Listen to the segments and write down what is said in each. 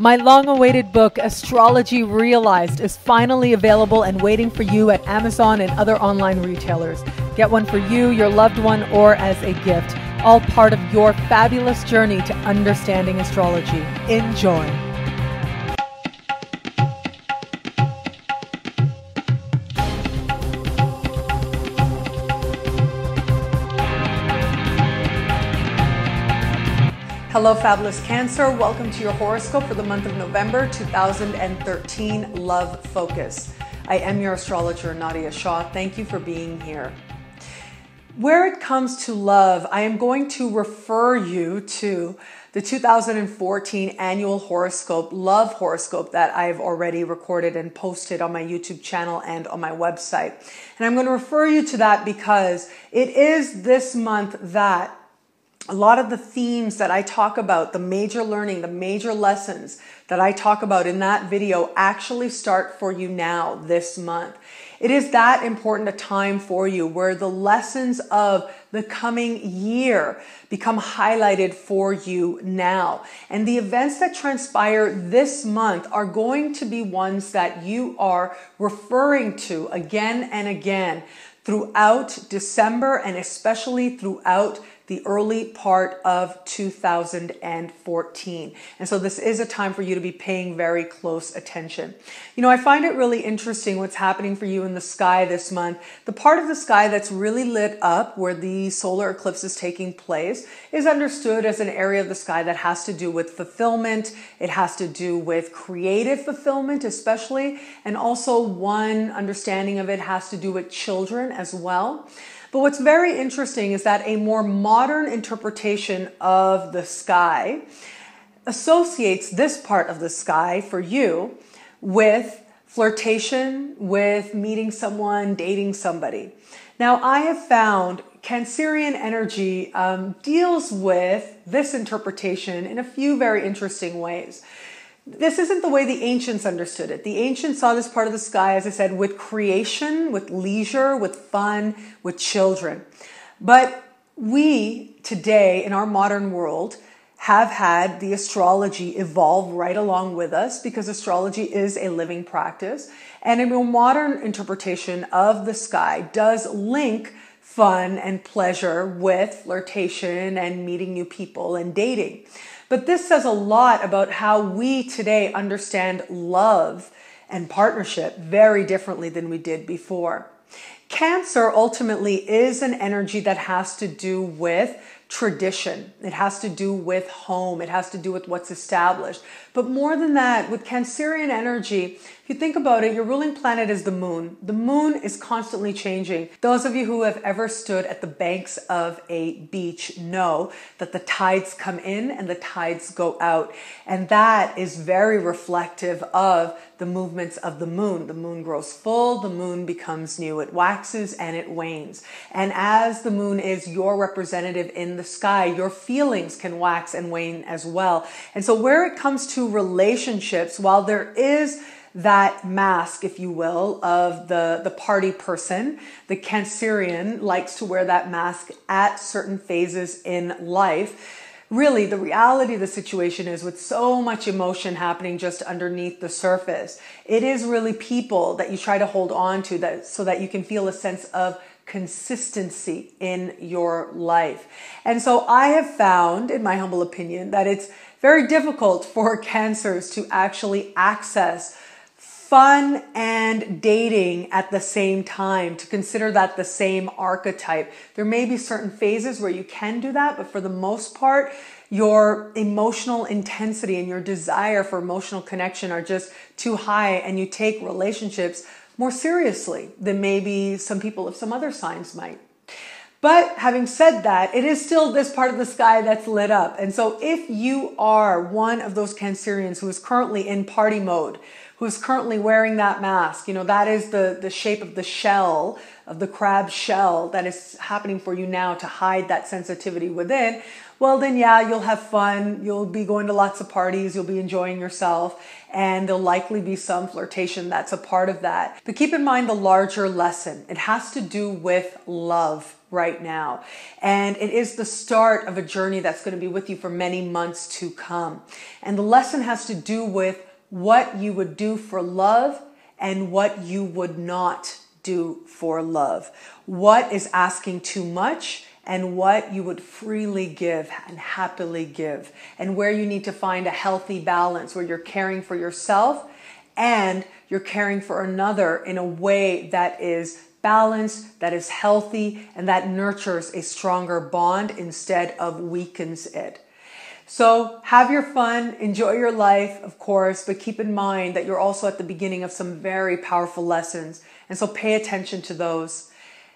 My long awaited book, Astrology Realized, is finally available and waiting for you at Amazon and other online retailers. Get one for you, your loved one, or as a gift, all part of your fabulous journey to understanding astrology. Enjoy. Hello, fabulous Cancer. Welcome to your horoscope for the month of November 2013 Love Focus. I am your astrologer, Nadiya Shah. Thank you for being here. Where it comes to love, I am going to refer you to the 2014 annual horoscope, Love Horoscope, that I've already recorded and posted on my YouTube channel and on my website. And I'm going to refer you to that because it is this month that a lot of the themes that I talk about, the major learning, the major lessons that I talk about in that video actually start for you now this month. It is that important a time for you where the lessons of the coming year become highlighted for you now. And the events that transpire this month are going to be ones that you are referring to again and again throughout December and especially throughout the early part of 2014. And so this is a time for you to be paying very close attention. You know, I find it really interesting what's happening for you in the sky this month. The part of the sky that's really lit up where the solar eclipse is taking place is understood as an area of the sky that has to do with fulfillment. It has to do with creative fulfillment, especially. And also one understanding of it has to do with children as well. But what's very interesting is that a more modern interpretation of the sky associates this part of the sky for you with flirtation, with meeting someone, dating somebody. Now, I have found Cancerian energy um, deals with this interpretation in a few very interesting ways this isn't the way the ancients understood it. The ancients saw this part of the sky, as I said, with creation, with leisure, with fun, with children. But we today in our modern world have had the astrology evolve right along with us because astrology is a living practice. And a more modern interpretation of the sky does link fun and pleasure with flirtation and meeting new people and dating. But this says a lot about how we today understand love and partnership very differently than we did before. Cancer ultimately is an energy that has to do with tradition. It has to do with home. It has to do with what's established. But more than that, with Cancerian energy, if you think about it, your ruling planet is the moon. The moon is constantly changing. Those of you who have ever stood at the banks of a beach know that the tides come in and the tides go out. And that is very reflective of the movements of the moon. The moon grows full, the moon becomes new, it waxes and it wanes. And as the moon is your representative in the sky, your feelings can wax and wane as well. And so, where it comes to relationships, while there is that mask, if you will, of the, the party person. The Cancerian likes to wear that mask at certain phases in life. Really, the reality of the situation is with so much emotion happening just underneath the surface, it is really people that you try to hold on to that so that you can feel a sense of consistency in your life. And so I have found, in my humble opinion, that it's very difficult for cancers to actually access fun and dating at the same time, to consider that the same archetype. There may be certain phases where you can do that, but for the most part, your emotional intensity and your desire for emotional connection are just too high, and you take relationships more seriously than maybe some people of some other signs might. But having said that, it is still this part of the sky that's lit up. And so if you are one of those Cancerians who is currently in party mode, who's currently wearing that mask, you know, that is the, the shape of the shell, of the crab shell that is happening for you now to hide that sensitivity within. Well, then, yeah, you'll have fun. You'll be going to lots of parties. You'll be enjoying yourself. And there'll likely be some flirtation that's a part of that. But keep in mind the larger lesson. It has to do with love right now. And it is the start of a journey that's going to be with you for many months to come. And the lesson has to do with what you would do for love and what you would not do for love. What is asking too much and what you would freely give and happily give, and where you need to find a healthy balance where you're caring for yourself and you're caring for another in a way that is balanced, that is healthy, and that nurtures a stronger bond instead of weakens it. So have your fun, enjoy your life, of course, but keep in mind that you're also at the beginning of some very powerful lessons. And so pay attention to those.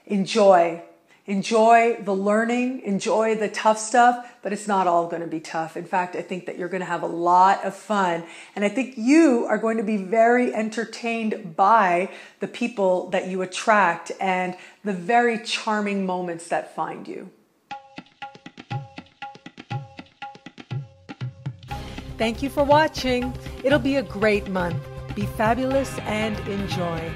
Enjoy. Enjoy the learning, enjoy the tough stuff, but it's not all going to be tough. In fact, I think that you're going to have a lot of fun. And I think you are going to be very entertained by the people that you attract and the very charming moments that find you. Thank you for watching. It'll be a great month. Be fabulous and enjoy.